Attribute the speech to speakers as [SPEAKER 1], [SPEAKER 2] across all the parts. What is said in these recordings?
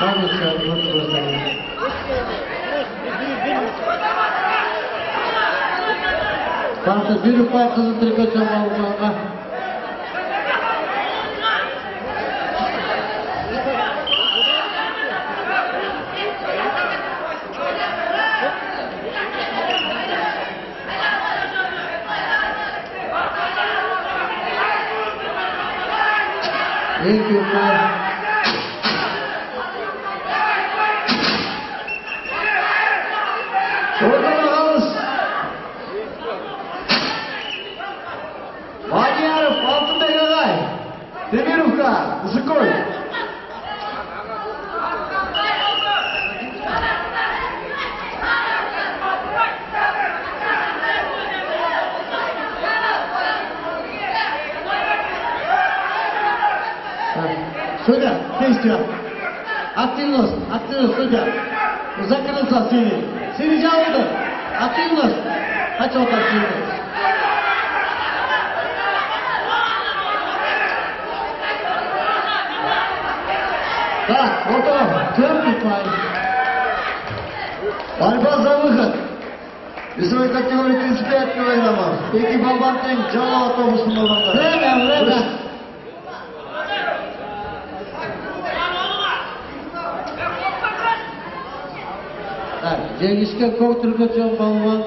[SPEAKER 1] Tanrıça mutlu gösterin. Kanka bir ufak kızı triko çamalına.
[SPEAKER 2] Εκεί μπαμπάτε τζάλα ατόμους που μόνο
[SPEAKER 1] τα. Ρέμε, ρέμε. Cengiz'e korkturgacı balvan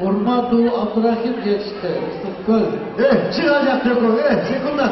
[SPEAKER 1] Ormadu Abdurrahim geçti. Gol.
[SPEAKER 2] Eh, çıkacak Rekor. Eh, sekundar.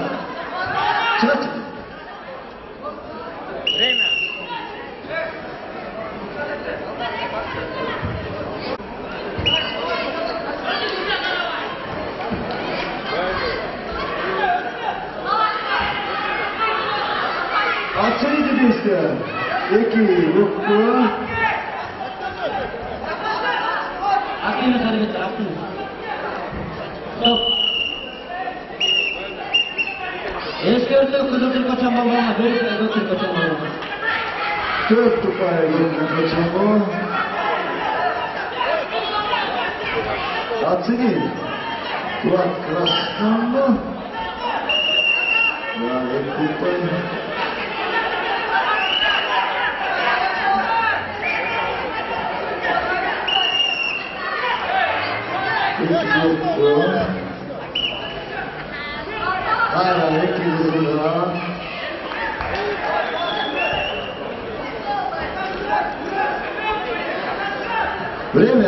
[SPEAKER 2] Öyle mi?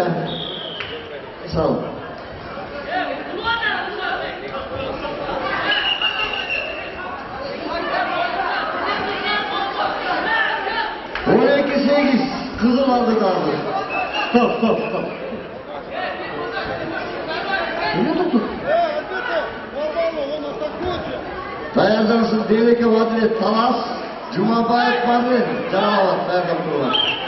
[SPEAKER 2] Sağ ol. Oraya sekiz. Kızım aldı kaldı. Stop stop. Ne tuttu? Dayandırsın devleke vadile talas, cuma bayat varlı, canavat, merdan kurulur.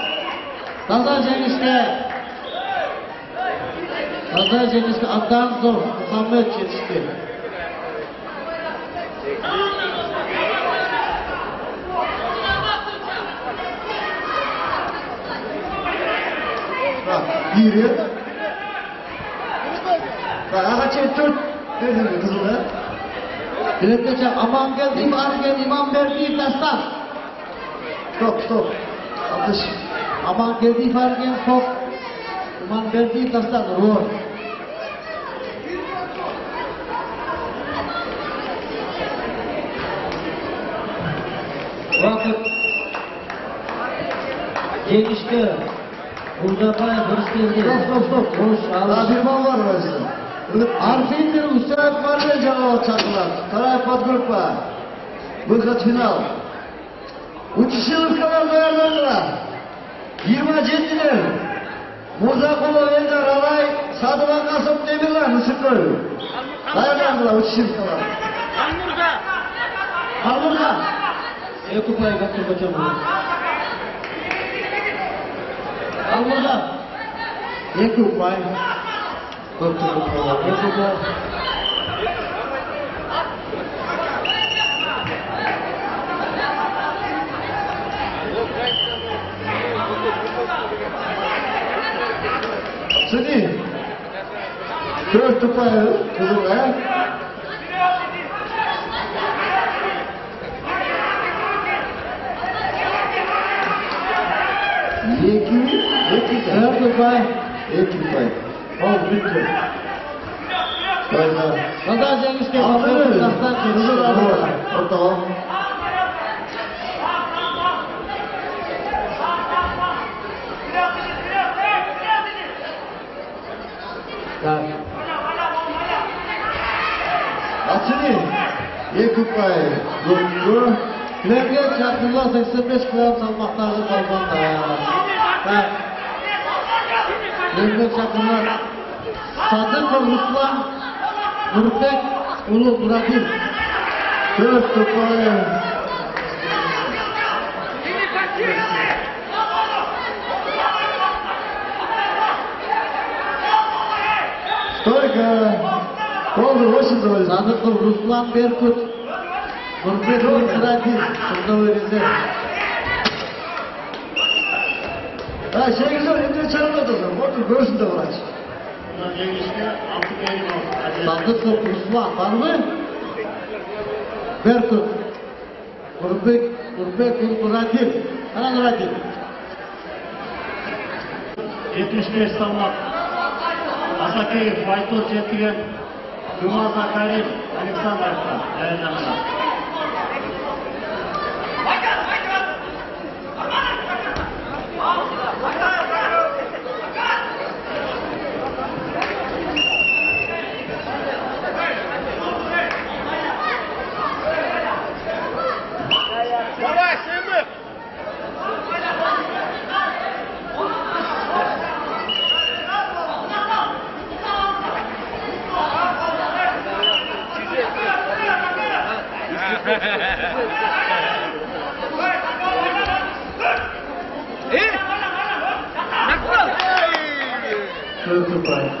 [SPEAKER 1] Bazar Cengiz'de Bazar Cengiz'de Adnan Zor Muhammed yetişti.
[SPEAKER 2] Bak, yürü. Bak, ağaçın tut. Dedim kızılı.
[SPEAKER 1] Dedim geçen, aman gel, imam gel, imam verdiğim destan.
[SPEAKER 2] Stop, stop. Atış.
[SPEAKER 1] Aman geldi fargen sok. İmam verdi taslan. Ruh. Vakıf. Yetişti. Burada bayağı hırs geldi.
[SPEAKER 2] Stop, stop, stop.
[SPEAKER 1] Konuş,
[SPEAKER 2] mal var orası. Arfindir Ustayat var ve canavat çakılar. Taray Patgurpa. Bıkat final. Uçuş yılkalar dayanırlar. 27'dir. Murzakulov Eldar Alay, Sadıvan Kasım Demirler
[SPEAKER 1] Hısıklı. Dayanandılar, uçuşurdular. Kalmurga. Kalmurga. Ekupaya katır bakayım bunu. Kalmurga.
[SPEAKER 2] Ekupaya. Ekupaya. Ekupaya. Torto para tudo
[SPEAKER 1] bem? Ligue,
[SPEAKER 2] equitando, vai.
[SPEAKER 1] Equitando. Ó,
[SPEAKER 2] o
[SPEAKER 1] Victor. Saudade,
[SPEAKER 2] Elis,
[SPEAKER 1] que
[SPEAKER 2] é
[SPEAKER 1] o
[SPEAKER 2] Não
[SPEAKER 1] dá,
[SPEAKER 2] não
[SPEAKER 1] dá.
[SPEAKER 2] tá, ó. Kupay Gönlü
[SPEAKER 1] Müvəqqət Şəhətullah 85 qram salmaqlarını qalmaqlar və Müvəqqət Şəhətullah Sadıqov Ruslan Nurbək Ulu Buradir
[SPEAKER 2] 4 Kupay Стойка! Тоже 8
[SPEAKER 1] Садыков Руслан Беркут Нұрбек ұлы Буратин. Сында өресі.
[SPEAKER 2] Ha şey güzel, Emre Çarı'da da Bakın görsün de var.
[SPEAKER 1] Жеңіске алты келім Садықов Руслан бар ма? Беркут. Нұрбек Нұрбек ұлы Буратин. Ана Буратин.
[SPEAKER 3] 75 салмақ Асакеев Байтур жеткізген Жума Закарин
[SPEAKER 1] Ê! Đặt cơ! Thưa
[SPEAKER 3] các bạn,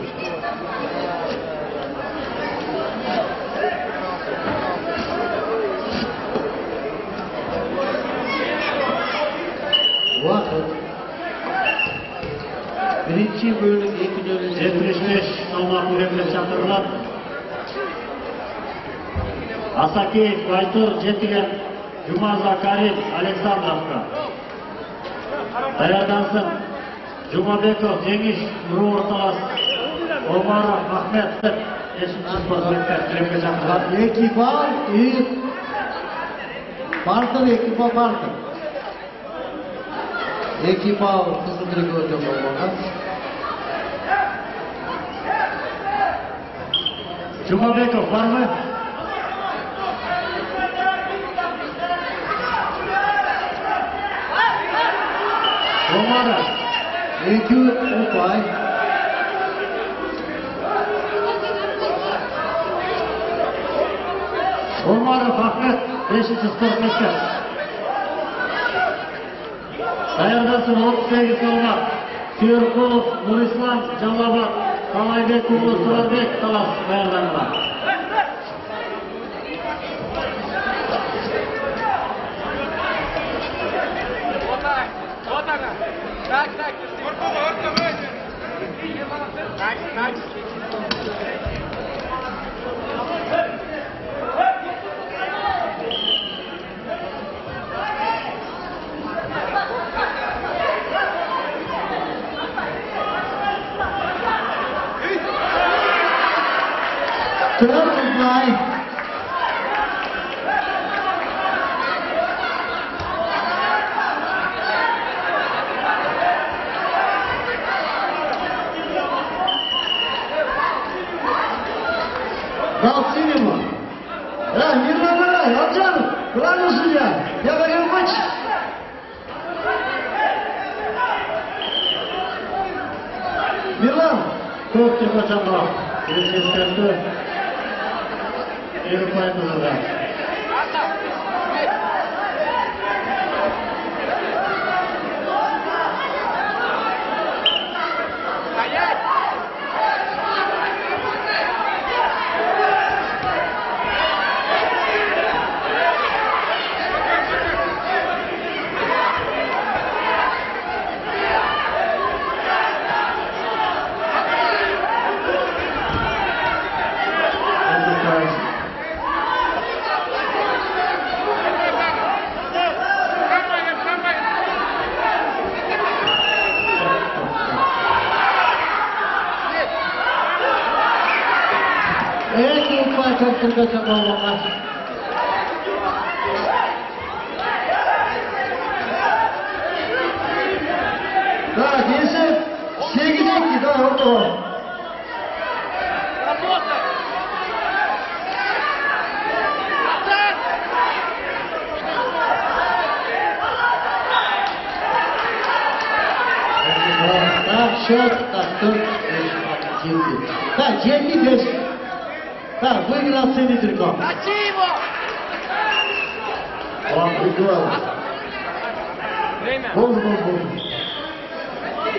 [SPEAKER 3] 2 bölü 75 olmak
[SPEAKER 1] üretle çatırlar. Asaki, Baytur, Cetigen,
[SPEAKER 3] Cuma Zakari, Aleksandrovka. Dayadansın. Cuma Bekov, Cengiz, Nuru Ortalas, Omar, Ahmet, Eşimsiz Bozbekler, Kremle çatırlar. Ekipa, İz. Bartır, ekipa Bartır. Ekipa,
[SPEAKER 1] Kızıl Triko'da olmalı. бартыр. Екі ба қызыл трикотте болмаған.
[SPEAKER 3] Жумабеков бар ма? Омаров
[SPEAKER 1] Екі ұпай.
[SPEAKER 3] Омаров Ахмет, бешінші спортмейстер. Даярдасын 38 Kalede kulu serbest savaş verlenler. Tak, tak. Orta mı,
[SPEAKER 4] orta mı? Tak, tak.
[SPEAKER 2] Perfect life. Kalsın mı? Ya
[SPEAKER 3] yıllarına hocam, kurar mısın ya?
[SPEAKER 1] Ya benim maç. Yıllar, çok çok hocam
[SPEAKER 2] var. Bir ses Eu não quero
[SPEAKER 1] nada.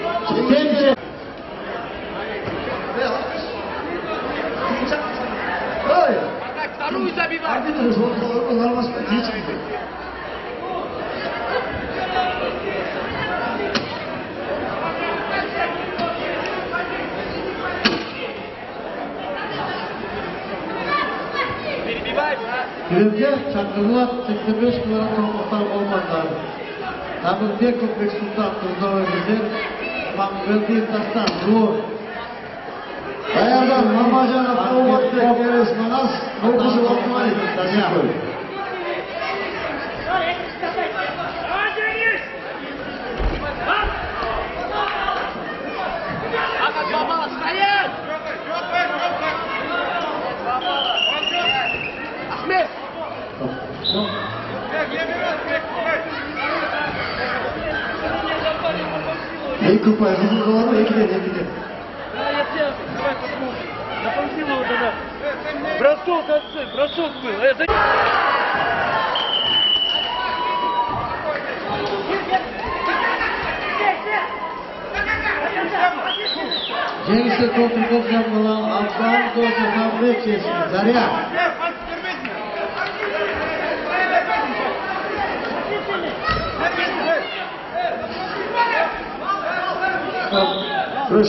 [SPEAKER 2] Temsil
[SPEAKER 4] Saluta viva!
[SPEAKER 2] Arbitros, vamos colocar umas
[SPEAKER 4] petições.
[SPEAKER 1] Birinci çakırlar 85 numaralı olmaklar olmaklar. Tabii bir
[SPEAKER 2] kompleks tutan kızlar ve Konstantin Tastan, bu Ayardan Mamajanov
[SPEAKER 4] Quvvatbek Erasmanas 9 Osmanov
[SPEAKER 2] tashlab qo'ydi. Выкупай, головой глянь, глянь.
[SPEAKER 4] Да, я тебя, давай посмотрим. Заползил его тогда. Бросок отцы, бросок был. Это...
[SPEAKER 1] Женщина, кто прибыл, взял, была, а сам тоже забыл, э, честно, заряд.
[SPEAKER 2] Kış.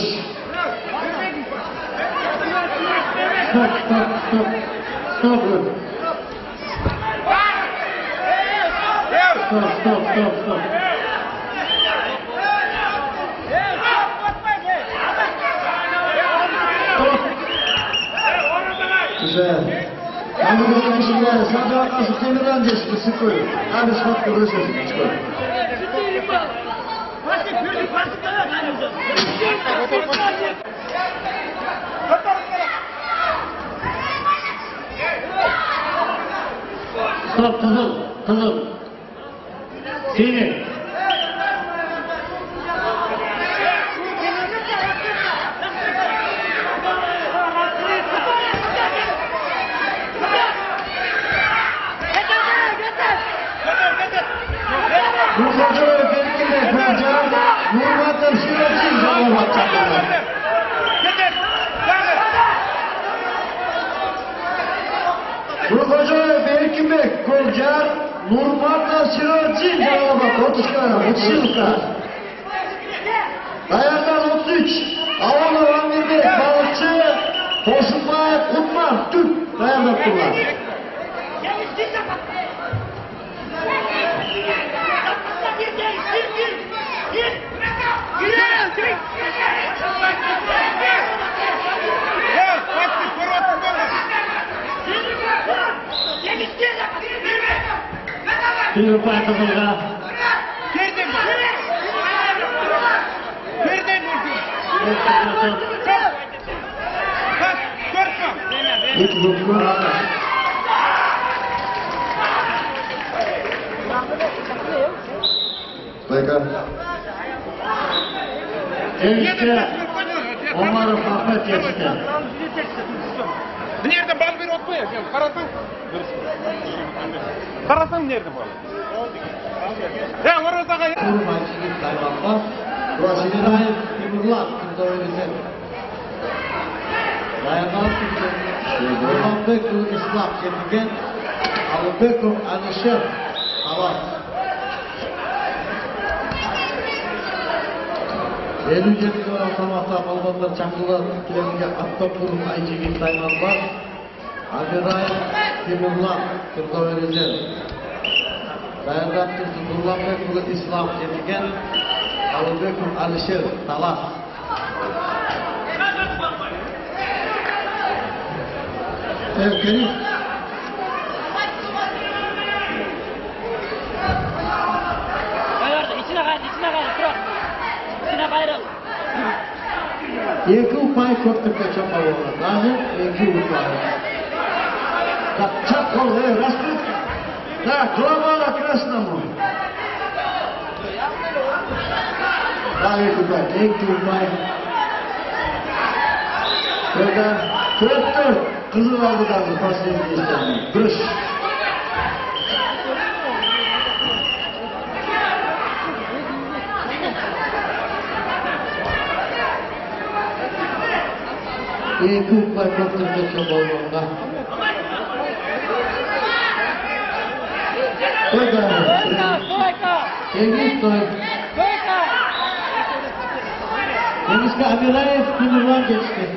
[SPEAKER 1] Stop, stop, stop. Stop. Stop, stop, stop, stop. Stop.
[SPEAKER 2] Güzel. Bakalım şimdi, sadece arkası demirden geçti, sıkıyor. Hadi sıkıyor, görüşürüz. Çıkıyor.
[SPEAKER 3] Stop kızıl. Kızıl. Seni.
[SPEAKER 2] Bu koca belki şuracı zaman bakacaklar. Bu koca belki de koca, Nurmat'ta şuracı zaman bak. Otuşkana, otuşkana. Dayandan 33. Avalı Vandir'de balıkçı, Koşulma, Kutman, Türk. Dayandan kullan.
[SPEAKER 3] Yumruklar kızılga. Girdim. Birden vurdum.
[SPEAKER 4] Bak korkma.
[SPEAKER 2] Hiç korkma. Baykar.
[SPEAKER 3] Enişte Omarov Ahmet yetişti.
[SPEAKER 4] Bir yerden bal bir otma ya.
[SPEAKER 1] Karantan. Dur. қарасаң нерді бұл Алыбеков Алишер Алас. Елу жеті қара самаса балбандар чаңғылар келемге аттап бұрын айжеген тайман бар. Timurlar kimde öyleyse. Dayanan kimse Orhan Bekul İslam Cemigen. Ali Bekul Alişer. Talas. Evet Kerim.
[SPEAKER 5] Kayardı, içine kaydı, içine kaydı, bırak. İçine
[SPEAKER 1] Capçat kolları rastlık. Da klava da
[SPEAKER 2] krasna mu. Da je kuda tekti umay. Burada traktör
[SPEAKER 1] kızıl aldı
[SPEAKER 2] da bu pasiyonu göstermiyor. Kırış. İyi kırk var kaptırdı
[SPEAKER 1] çabalığında. Wenn ich an die
[SPEAKER 2] Reihe
[SPEAKER 5] ist, bin
[SPEAKER 1] ich lang
[SPEAKER 5] gestellt.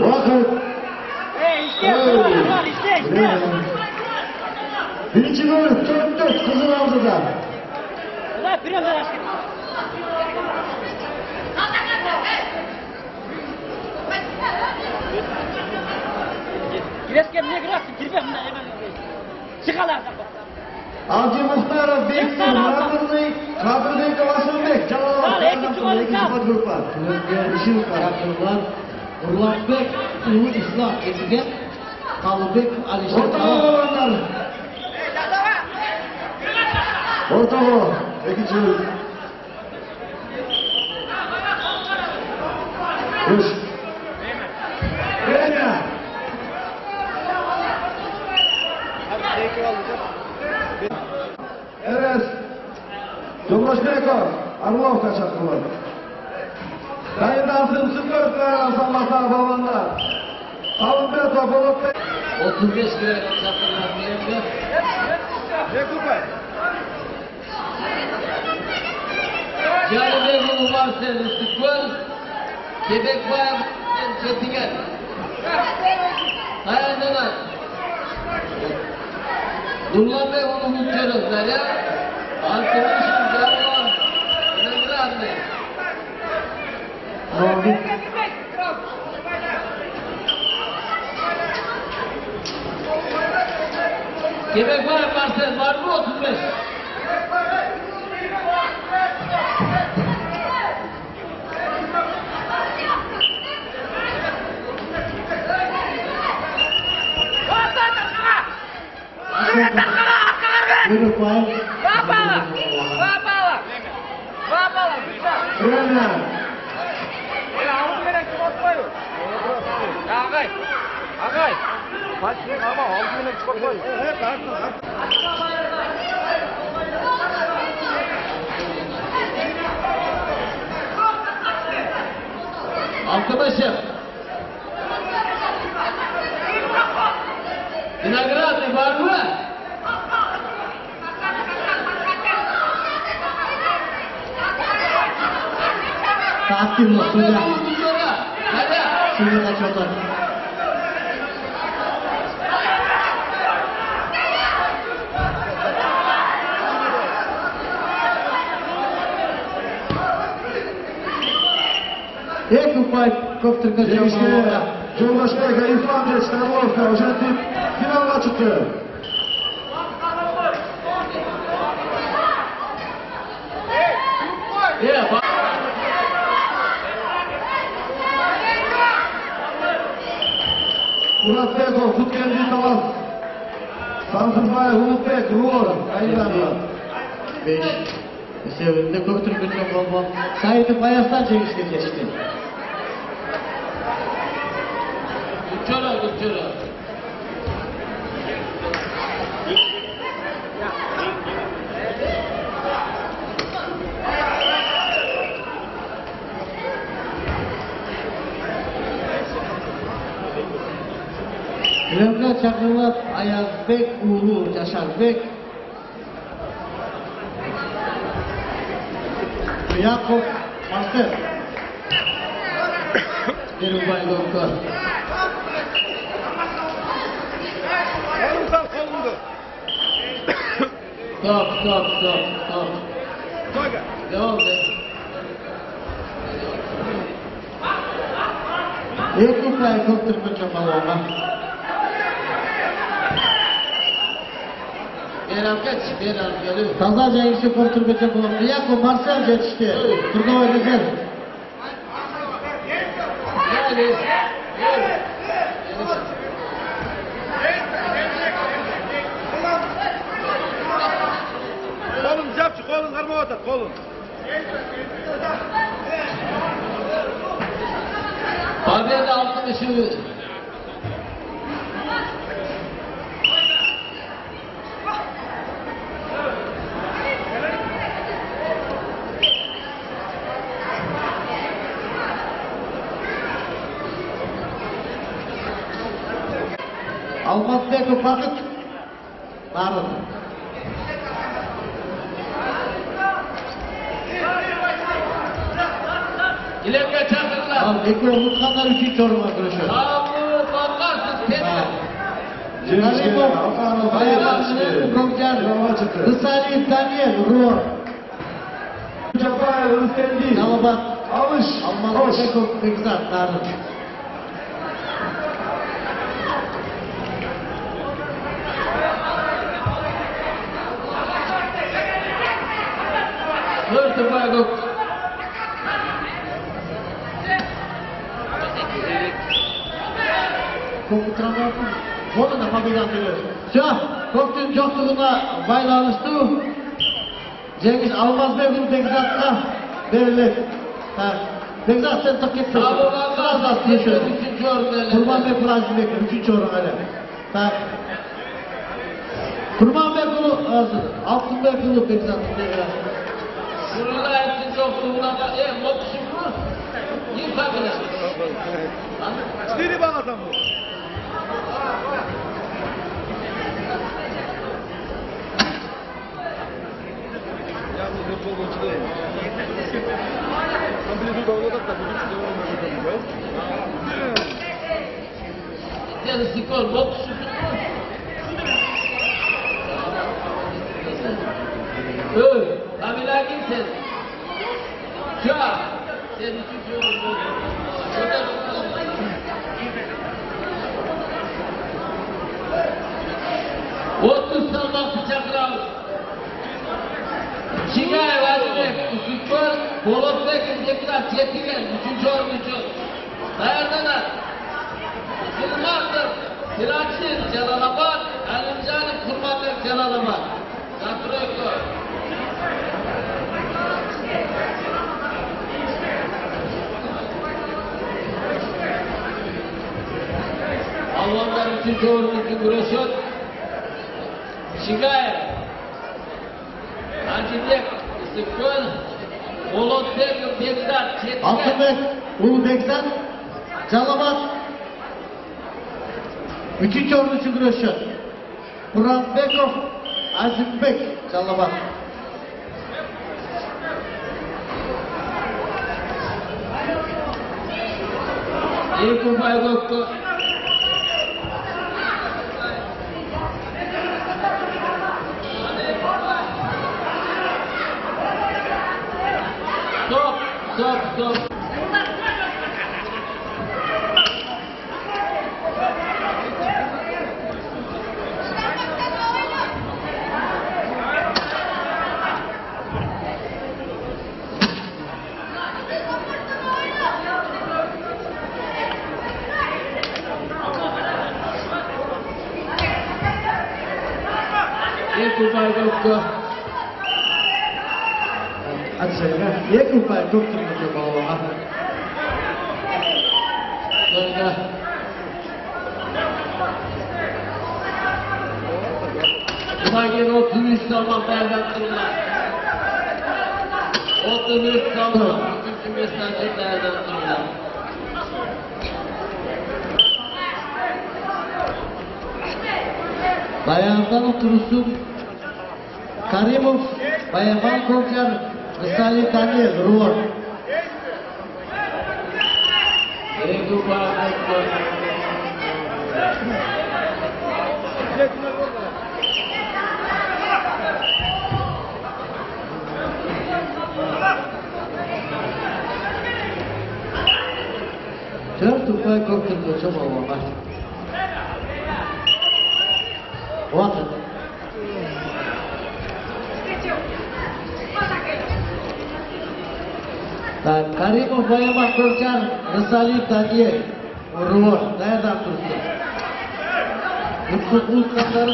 [SPEAKER 1] Rocket! Hey, ich stehe
[SPEAKER 2] auf
[SPEAKER 5] der Bahn, ich stehe, ich stehe!
[SPEAKER 2] Birinci gol, dört dört, kızıl havzada.
[SPEAKER 5] Ulan bir ömür aşkım. Gireşken niye girersin? Girmem ben hemen.
[SPEAKER 2] Yes. Cumhurbaşkanı Arlov kaçaklılar. Dayıdansın sıfır karan sallasar babanlar. Alın bir topu
[SPEAKER 1] 35 kere çapırlar diye.
[SPEAKER 4] Ne kupay?
[SPEAKER 1] Cari Bey'in varsa istiklal. Kebek var. Çetigen. Dayandılar. Nurlan Bey onu unutuyoruz ya. Arkadaşım canım. Önemli anne. Abi. Kebek var velho! Vá, bala! Vá, bala! Vá,
[SPEAKER 5] bala! Bruna! Olha,
[SPEAKER 2] a
[SPEAKER 4] um minute çıkartmayın. Ağay! Ağay! Kaçın ama altı minute çıkartmayın. Evet, artık, artık.
[SPEAKER 1] Arkadaşım. Vinagrat. 打定了，兄弟！来吧，兄弟来挑
[SPEAKER 2] 战！
[SPEAKER 1] 耶
[SPEAKER 2] 库派，科夫特纳迪
[SPEAKER 1] 维斯，
[SPEAKER 2] 朱马什佩加伊弗兰
[SPEAKER 1] 德斯特洛夫卡，我
[SPEAKER 2] 今天你来打输了。 연합회에서 국회의원 일당은 30만의 후배 들어오라. 아니라면.
[SPEAKER 1] Ve se ne doktor Gülkan Baba sahibi Bayaslar Ceviz'le geçti.
[SPEAKER 6] Uçara uçara.
[SPEAKER 1] Bilemler Çakırlar Ayaz Bek, Uğurlu Yaşar Bek. Yakup Master. Dirubay Doktor.
[SPEAKER 4] Oğlum sen kolunu.
[SPEAKER 1] Stop, stop, stop, stop. Devam et. Yakup Bey Köktürk'ün Çapalama.
[SPEAKER 6] Beyram geç, Beyram geliyor.
[SPEAKER 1] Taza Cengiz'i Köktürk'ün Çapalama. Yakup Marcel geçti. Turgay Mutkanlar üçüncü yoruma görüşüyor.
[SPEAKER 6] Sağlığı bakarsın
[SPEAKER 2] hayırlısı.
[SPEAKER 1] Komiser,
[SPEAKER 2] Yoluma çıktı.
[SPEAKER 1] Kısali Daniel, Ruhr.
[SPEAKER 2] Cefair, Rüstendi.
[SPEAKER 1] Nalabat,
[SPEAKER 2] Alış.
[SPEAKER 1] Alman
[SPEAKER 2] Koş.
[SPEAKER 1] Bekov, Bekzat, Narın.
[SPEAKER 6] Hırtı
[SPEAKER 1] Bunu da fabrikan diyor. Şah, Koktun çokluğuna baylanıştı. Cengiz Almaz Bekov, Bekzat'ta verilir. Bekzat sen tak git.
[SPEAKER 6] Sağlığı
[SPEAKER 1] Biraz yaşıyor.
[SPEAKER 6] Üçüncü örneğin.
[SPEAKER 1] Kurban Bey Fırazı bekliyor. Üçüncü oran öyle. Kurban Bey kulu, altın Bey kulu Bekzat'ın devre.
[SPEAKER 6] Şurada hepsi çokluğuna da, e, mokuşu bu. Yık kabine.
[SPEAKER 4] Stili bana sen bu.
[SPEAKER 6] Good. Abi lakin sen. Çağ. Sen üçüncü olmalı. 30 sıcaklar. Şikayet vermek, Üsküpar, Bolotbekir, Tekrar, Çetigen, üçüncü oyuncu. Dayandılar. Yılmazdır, Siraçlı, Celalabad, Elimcan'ın kurbanlık Celalabad. Katılıyor. Allah'tan üçüncü oyuncu güreşiyor. Hacibek, Sıkkın, Bolotbek, Tekrar, Çetigen.
[SPEAKER 1] Altınbek, Ulu Bekzat, Calabat. Üçüncü ordu için güreşiyor. Burak Bekov, Azim Bek, Calabat.
[SPEAKER 6] İyi kupayı koktu. culpa al gruppo. Azzurra, chi è
[SPEAKER 1] colpa al gruppo che gioca ora?
[SPEAKER 6] Guarda. Sayın 33 zaman Berdan Turlar. 33 zaman 3. mesajı Berdan Turlar.
[SPEAKER 1] Ayağından oturursun, Каримов, Баяған Көкер, Мысали Тани, Руор.
[SPEAKER 6] Ego bağlı.
[SPEAKER 1] Төрт ұпай көп тұрмысы балуанға. Уақыт. Так, Каримов, Баяған Көкер, Мысали Тани, Руор. Даярдан тұрсын. Ұтқық ұлттандары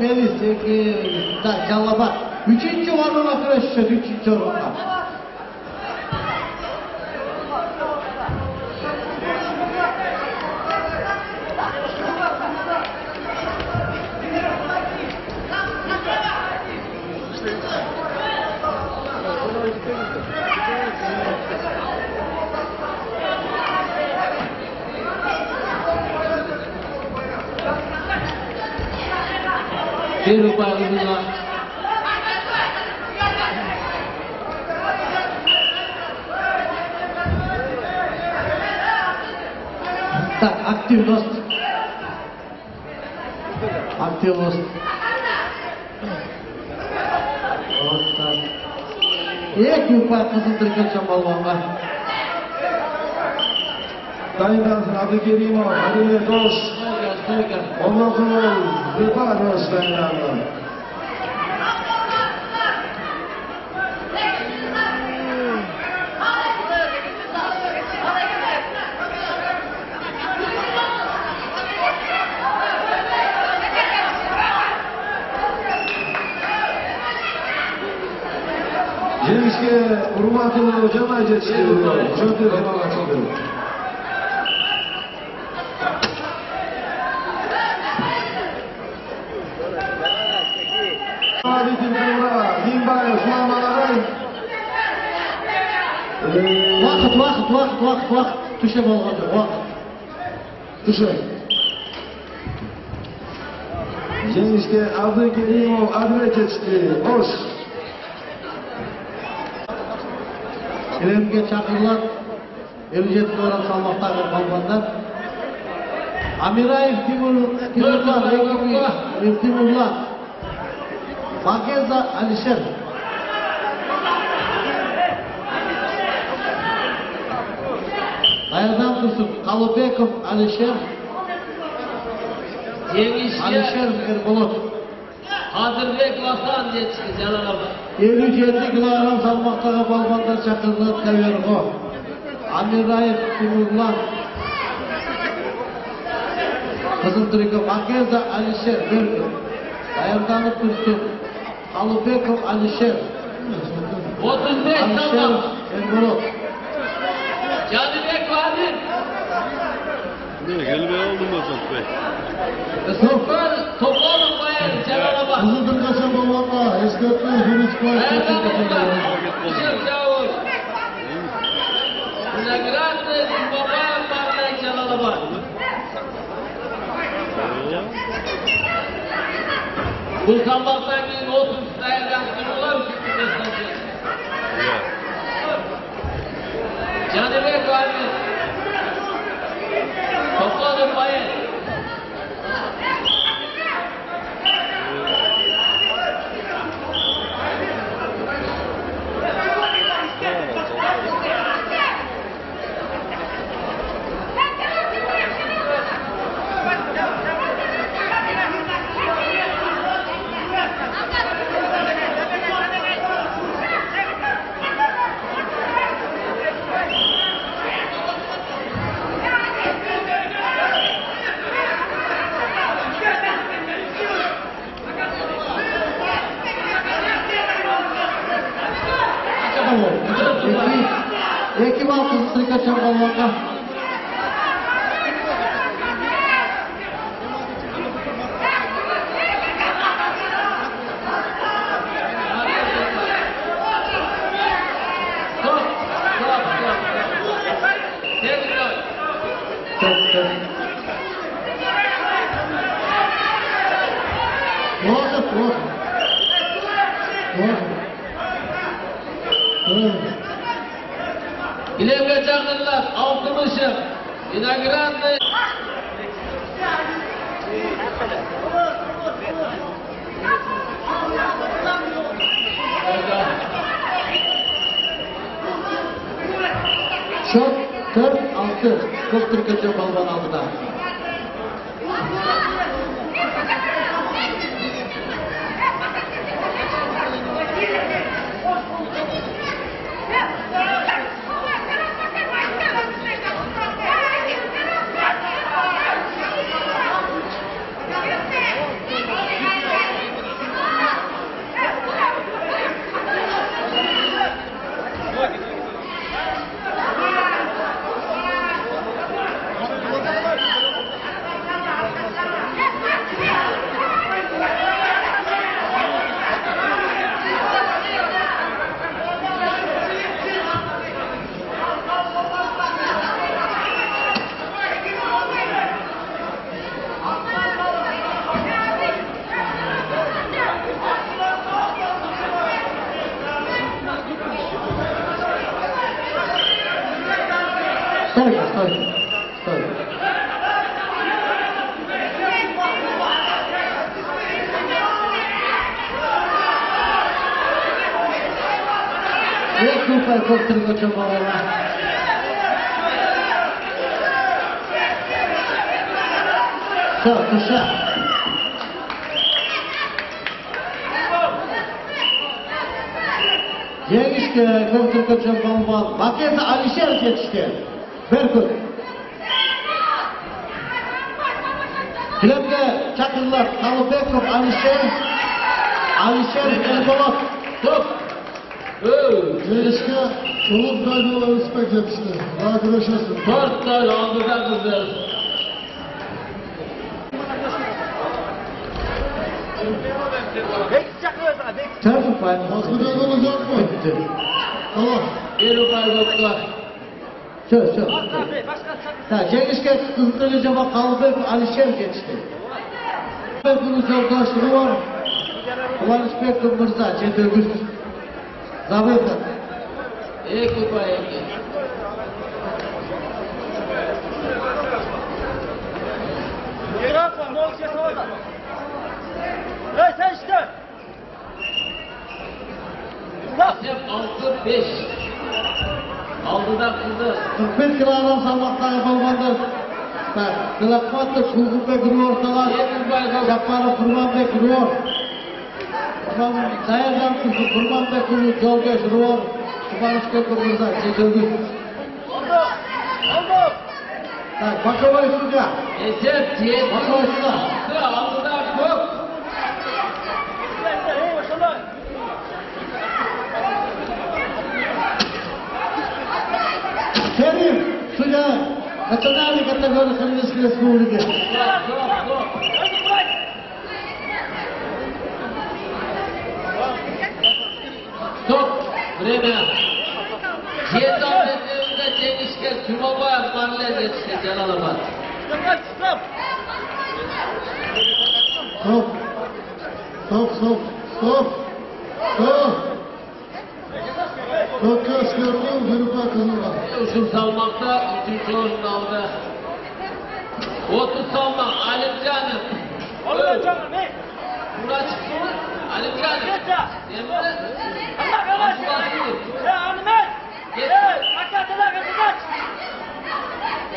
[SPEAKER 1] Melis, Darçalaba. Üçüncü var ona sıra üçüncü var ona. Bir bağımla
[SPEAKER 6] Tak, aktiv
[SPEAKER 1] dost. Aktiv dost. İyi ki ufak kızıldırken çabalmama. Dayından
[SPEAKER 2] adı geleyim ama. Dost.
[SPEAKER 6] söger.
[SPEAKER 2] Омокулов, Рыпанов дайындалды. Жеңишке Урматулов жамай жетишти. Жөнтө финалга чыкты. Абидин
[SPEAKER 1] Vakit, vakit, vakit, vakit, vakit. Düşle boğazı, vakit. Düşle. Jenişte
[SPEAKER 2] adı gireyim, adı geçti. Hoş.
[SPEAKER 1] Elemge çakırlar, 57 gram salmakta kalmanlar. Amirayev Timurullah, Timurullah, Fakir Alişer. Bayırdan kızım Kalobekov Alişer Alişer
[SPEAKER 6] Erbulut
[SPEAKER 1] Hazırlık Vasan
[SPEAKER 6] diye çıkın Canan abla.
[SPEAKER 1] 53-50 kilogram salmaktağı balmanda çakırlığı seviyorum o. Amir Raif Kumurlan Kızıl Triko Makeza Alişer Bölgü Bayırdanı Kırsın Kalobekov Alişer
[SPEAKER 6] 35
[SPEAKER 1] Alişer
[SPEAKER 6] Erbulut
[SPEAKER 1] Canan
[SPEAKER 6] Canibek Vadir.
[SPEAKER 4] Ne gelmeye oldum o zaman be.
[SPEAKER 6] Toplar, toplanın bayan Celalabad.
[SPEAKER 2] Kızıldır kaçan babamla Eskatlı Hürüç Bayat
[SPEAKER 6] Nereden
[SPEAKER 2] Kaçan
[SPEAKER 6] bunlar? Işık Yavuz. Nagradny Babayev Parlak Celalabad. Bu sabahtan bir 30 sayıdan dururlar ki Canibek Vadir. Toplanın bayan.
[SPEAKER 1] Eki, bal qizil takıldım götü balona. Kısa kısa. Yetişti, götü götü balon. Bakın Alişer yetişti. Berkut. Hilebge, Çakırlar, Kalı Berkut, Alişer.
[SPEAKER 6] Alişer, Erbolat.
[SPEAKER 2] Yarışka Çoluk Kayboğlu Özbek yetişti. Arkadaşasın.
[SPEAKER 6] Dört tane aldılar kızlar.
[SPEAKER 1] Çabuk var.
[SPEAKER 2] Baskıda olacak mı? Tamam.
[SPEAKER 6] Bir ufak doktor.
[SPEAKER 1] Söz, söz. Ha, Cengiz'e kızları cevap Xalibekov Alisher ketishdi. Berkut'un yoldaşlığı var. Kıvanç Bekir Mirza, Cedögüz. Zaveta.
[SPEAKER 6] Ek ufak ek.
[SPEAKER 4] Bırakma, ne olacak orada? Hey sen işte!
[SPEAKER 6] Asep altı beş. Aldılar kızı.
[SPEAKER 1] 41 kilogram salmoqdagi balbonlar. Bak, Dilakmatov Kulgubek Ruyor Talas.
[SPEAKER 6] Yetib bayqal.
[SPEAKER 1] Japarov Qurmonbek Ruyor. Osman Dayadan kızı, Kurban Bekulu, Jolgeç, Ruvar, Kubanış Köprümüzden, Çekilgün.
[SPEAKER 4] Oldu. Oldu.
[SPEAKER 1] Так, боковой судья.
[SPEAKER 6] Esef diyet.
[SPEAKER 1] Боковой судья.
[SPEAKER 6] Altı altıda çok.
[SPEAKER 4] Ey maşallah.
[SPEAKER 1] Керим, судья национальной категории Хмельницкой Республики.
[SPEAKER 6] Nena. Vietnam depreminde Cenişke Sümaba Marle geçti Celalabad.
[SPEAKER 4] Stop, stop.
[SPEAKER 1] Stop, stop, stop. Stop. Çok köşk gördüm, grupa kızıla.
[SPEAKER 6] Uçum salmakta, üçüncü onun aldı. Otuz salmak, Alim
[SPEAKER 4] Canım. Olur canım, ne?
[SPEAKER 6] Murat Çıksoğlu mı? Alimcan'ın.
[SPEAKER 4] Geç ya.
[SPEAKER 6] Emre.
[SPEAKER 4] Allah yavaş. Ya Ahmet.
[SPEAKER 6] Geç.
[SPEAKER 4] Hey. Hakikaten kızı kaç.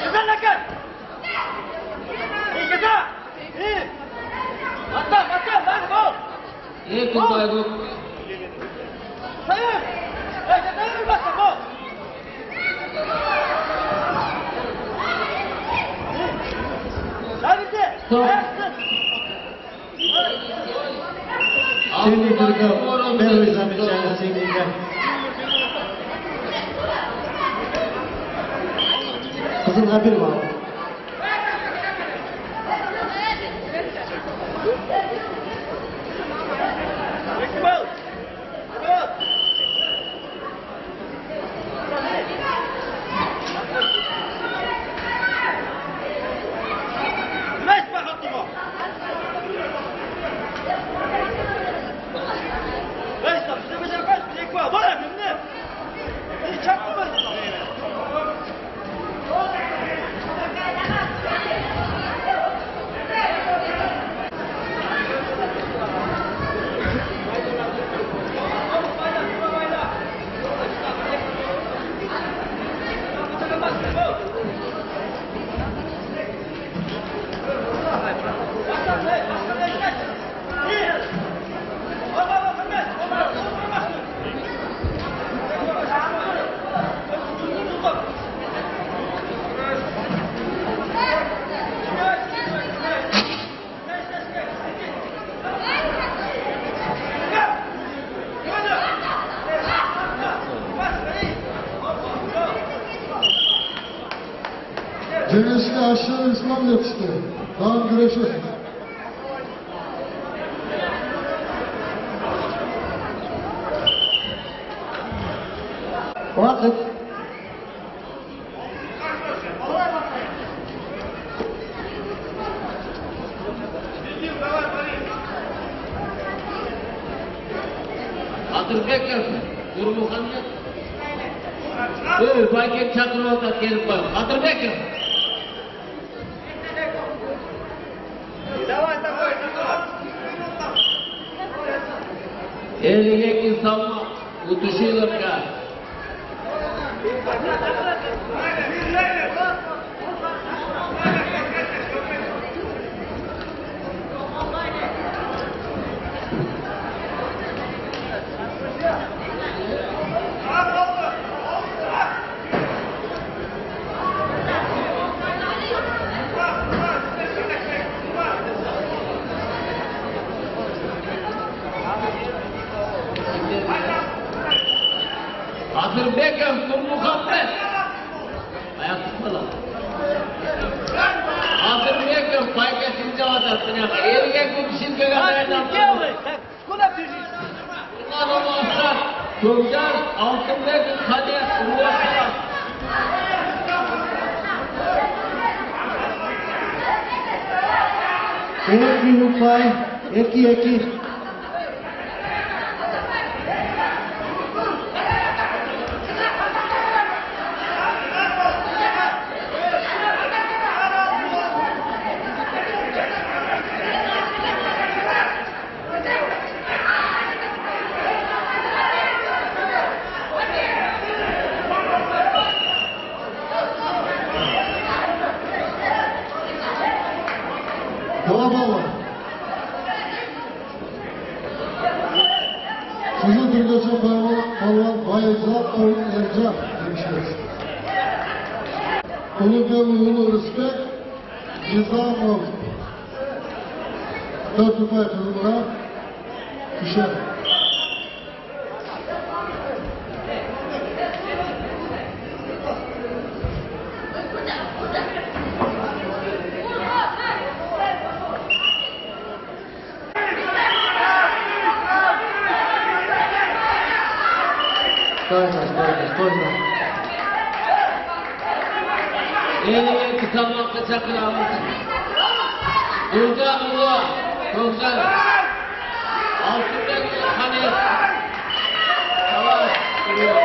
[SPEAKER 4] Güzel lakın. İyi kızı. İyi. Atla atla lan bu.
[SPEAKER 6] İyi Kumbay bu.
[SPEAKER 4] Sayın. Hey sen ne bakın bu. Hadi de.
[SPEAKER 6] Stop.
[SPEAKER 1] Şimdi kırkı Merhaba Merhaba Kızın haberi var
[SPEAKER 4] mı?
[SPEAKER 1] Stoykaç, stoykaç, stoykaç.
[SPEAKER 6] Eee tıkanmakta çakır almış. Durcan ulu. Durcan. Altında hani. Savaş. Duruyor.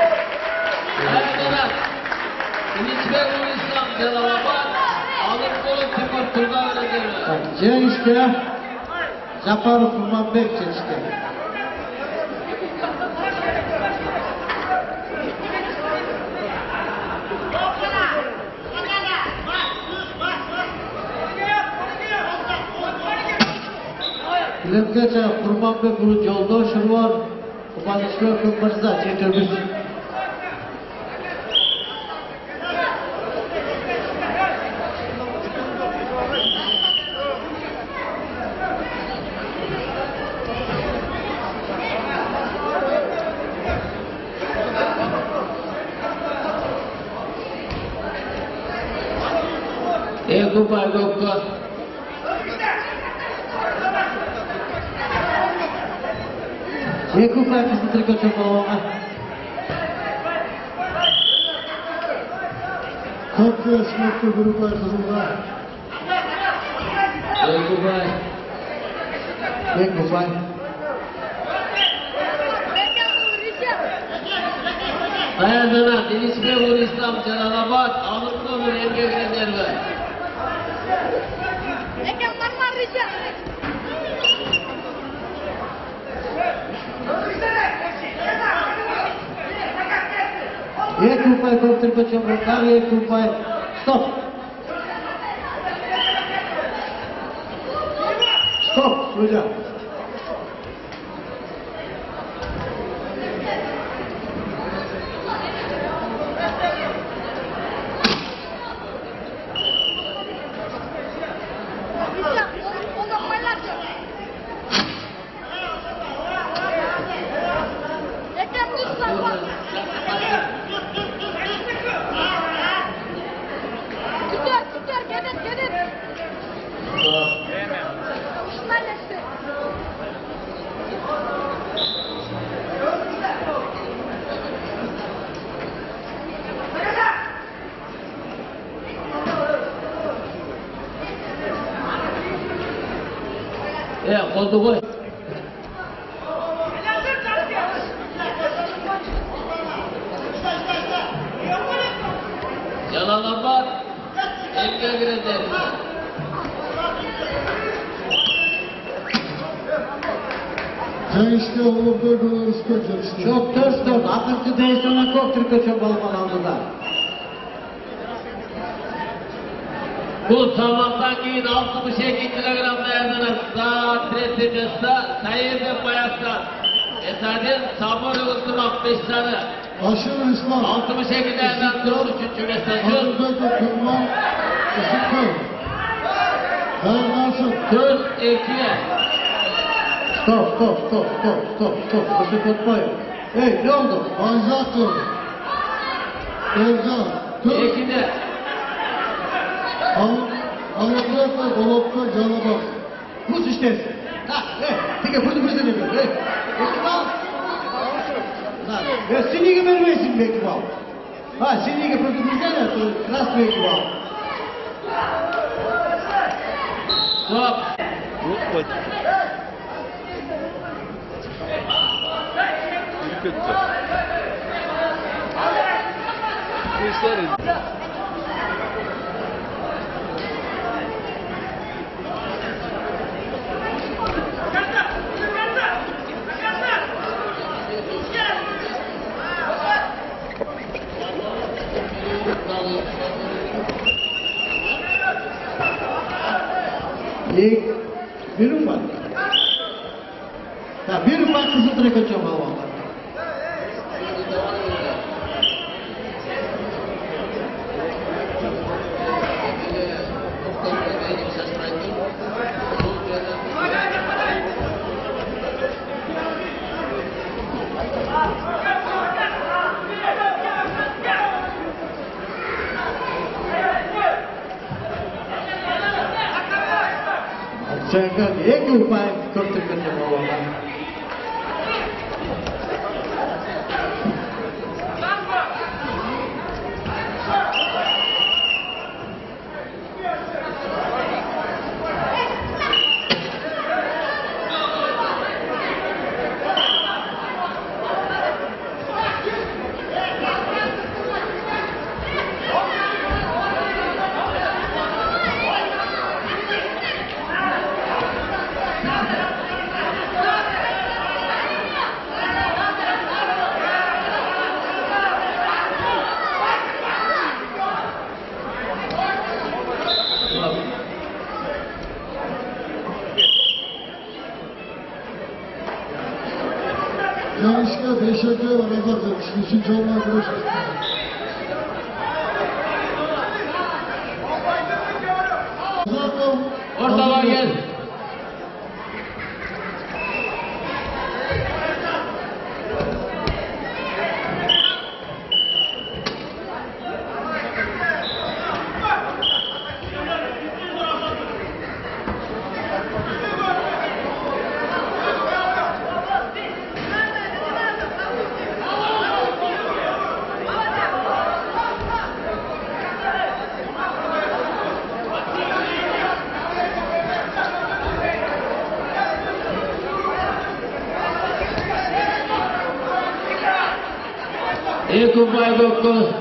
[SPEAKER 1] Bak ceviske Japarov Kurmanbek ceviske. Bilimgacha Qurmonbek Yo'ldoshev va
[SPEAKER 6] Upanishkov Mirza Chekirbiz
[SPEAKER 1] Yekupa Kızıltırka Çopalov'a.
[SPEAKER 4] Kırk yaş mutlu gruplar kızımına
[SPEAKER 6] E kupa.
[SPEAKER 1] Yekupa.
[SPEAKER 6] Dayanana İniçbe ulu İslam Celalabat. Alıp kolu Emre Gezerbe.
[SPEAKER 1] Yekupa Kızıltırka Çopalov'a. Yekupa. Stop. Stop. Hocam. Stop, stop, stop, stop, stop, stop. Bakın tutmayın. Hey, ne oldu?
[SPEAKER 4] Banzaktır. Ercan. Türk.
[SPEAKER 6] 2'de.
[SPEAKER 4] Anadolu ve Dolap'ta Canabar.
[SPEAKER 1] Rus iştesi. Ha, hey, tika burada burada ne böyle? Hey, ekip al. Lan, ya seni vermeyesin be ekip al. Ha, seni burada burada ne? Klas bir ekip al.
[SPEAKER 6] Stop.
[SPEAKER 1] İyi. Bir ufak. Ha, bir ufak kızıl direk
[SPEAKER 4] meu Pai.
[SPEAKER 1] todos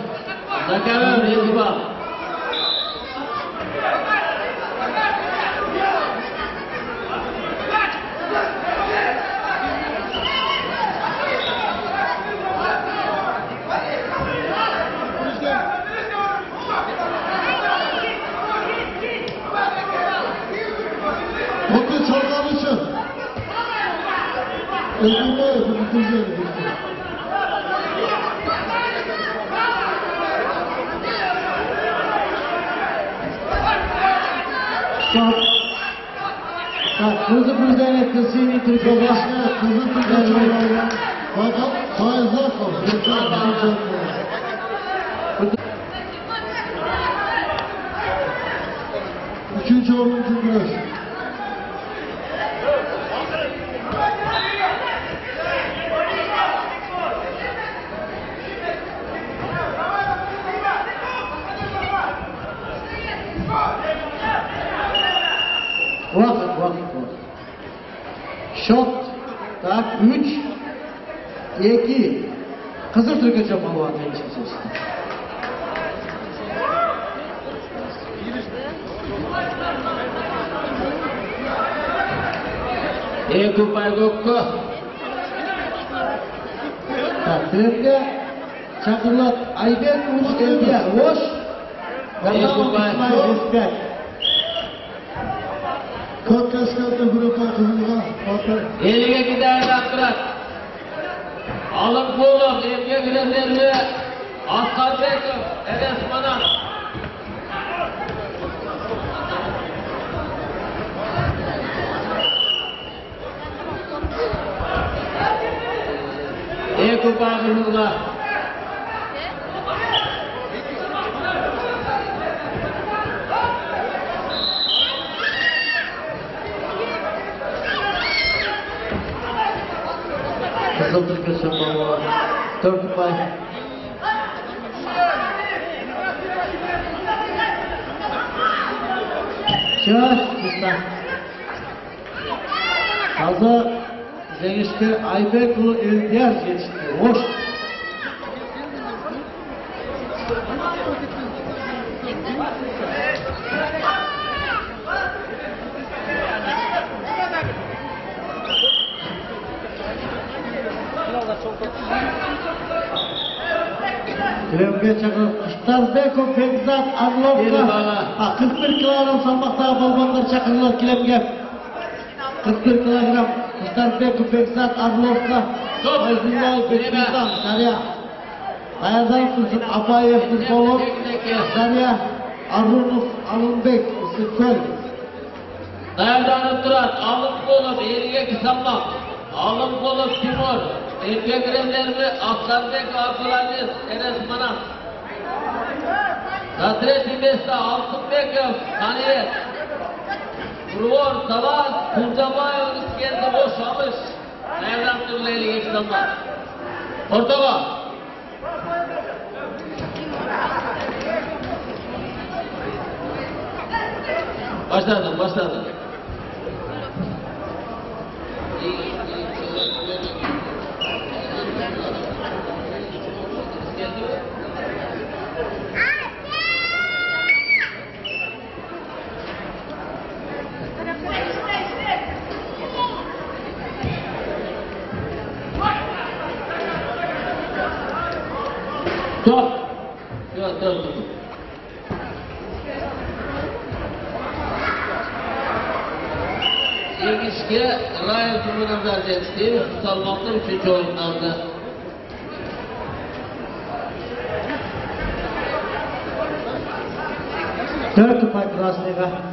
[SPEAKER 1] Bak hızlı buradayla kısını Türkiye'de.
[SPEAKER 4] Kızı tıkacağım. Fakat faizler kalır. Üçüncü onuncu güreş.
[SPEAKER 1] Vakit vakit vakit. Şot. Tak üç. 얘기 그것을
[SPEAKER 6] 들겠죠
[SPEAKER 1] 방어한 대치에서 예고 말고 거자 드릴게 Çakırlat, Ayben, Uç, Elbiye, Hoş. Korkas
[SPEAKER 4] kaldı grupa kızılga.
[SPEAKER 6] Eline gider daktıra. Alın Kullum, İlke Gülenlerli, Aslan Bekir, Enes Manan. Ey Kubbâ
[SPEAKER 1] Gülullah. Türkiye Çapalı Vatayı. Dört pay. Çağır. Usta. Hazır. Zenişte Aybekulu Elbiyer yetişti. Hoş. Kıştarbekov Bekzat
[SPEAKER 6] Yürü
[SPEAKER 1] Arlovka. Ha, 41 kilogram salmakta balbanlar çakırlar Kremge. 41 kilogram. Kıştarbekov Bekzat Arlovka.
[SPEAKER 6] Top.
[SPEAKER 1] Ayzullah
[SPEAKER 6] Yürü be.
[SPEAKER 1] Bekzat. Sarıya. Ayadan tutun Abayev Futbolov. Sarıya. Arunov Alınbek. Sıkkol.
[SPEAKER 6] Dayadanıp duran alım bulup eliga kisammak alım bulup Timur erkek rezervi Aslanbekov Abdülaziz Enes Manan Nasrettin Besta Altınbekov Taniyet Urvor, Talas, Kurcabayev, İskender boşalmış. Mevlam Nurleyli İkramlar. Ortala. Başladım, başladım. Stop. Biraz dur. İngilizce Ryan
[SPEAKER 1] Turman'a müdahale
[SPEAKER 6] ettiği ve tutanmakta üçüncü oyundandı.
[SPEAKER 1] Dört ufak
[SPEAKER 6] biraz
[SPEAKER 1] nefes.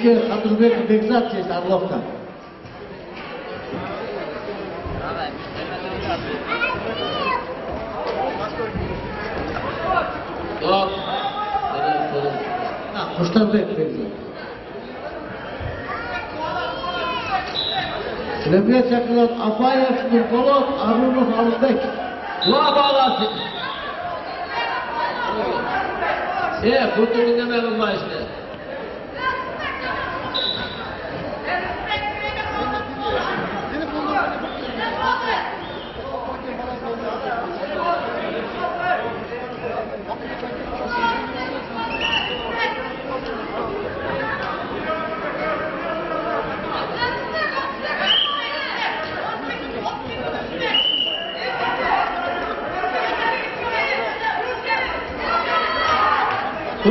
[SPEAKER 1] Asker Abdülbek Bekzat jest Arlovka.
[SPEAKER 6] Yok.
[SPEAKER 1] Kuştabek Bekzat. Lebiye takılan Afayev, Nurkolot, Arunov, Arunbek.
[SPEAKER 6] Dua bağlasın. E, ee, kurtulun demem ama işte.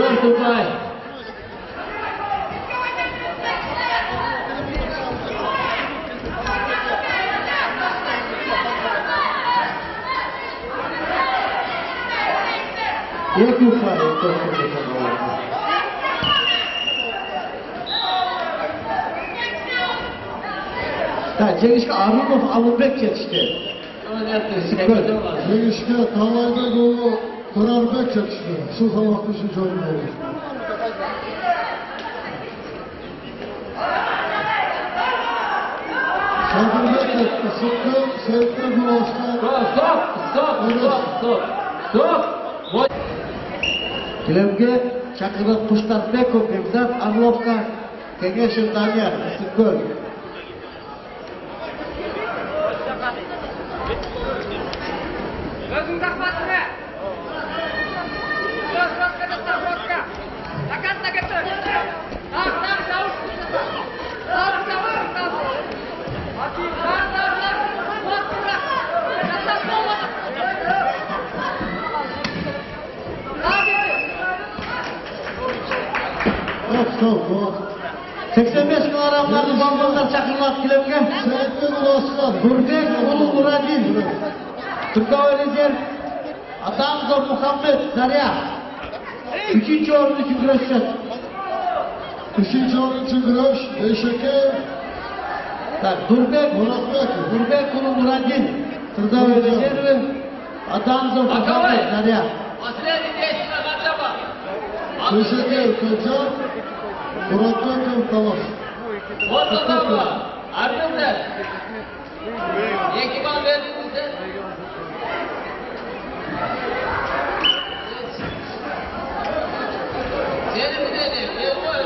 [SPEAKER 1] Kurtulmay. Ne kurtulmay? Ya çelişki Arnavut Amubek çelişki.
[SPEAKER 6] Ama ne yaptın?
[SPEAKER 4] Çelişki Talay'da doğru. Kararmak çatıştı. Susamak dışı çorba olur. Saldırmak çatıştı. Sıkkı, sevgi, bulaşma.
[SPEAKER 6] Stop, stop, stop, stop, stop.
[SPEAKER 1] Kilemge çakırın kuştan ne
[SPEAKER 4] kopyamızdan anlovka.
[SPEAKER 1] Kenge şırtanya, sıkkı. Turkoy rezerv. Atamzor Muhammed Darya. Üçüncü uchun kurashishadi.
[SPEAKER 4] Üçüncü için güreş. Beşeke
[SPEAKER 1] Tak, Nurbek
[SPEAKER 4] Muratbek.
[SPEAKER 1] Nurbek Ulu Muradin. Turkoy rezervi. Atamzor Muhammed Darya.
[SPEAKER 6] Aslen geçme kaçama.
[SPEAKER 4] Beşeke Kacar. Muratbek Talas.
[SPEAKER 6] Ortada mı? Ardında. Ekipman verdin mi sen? Seni mi dedi? Ne o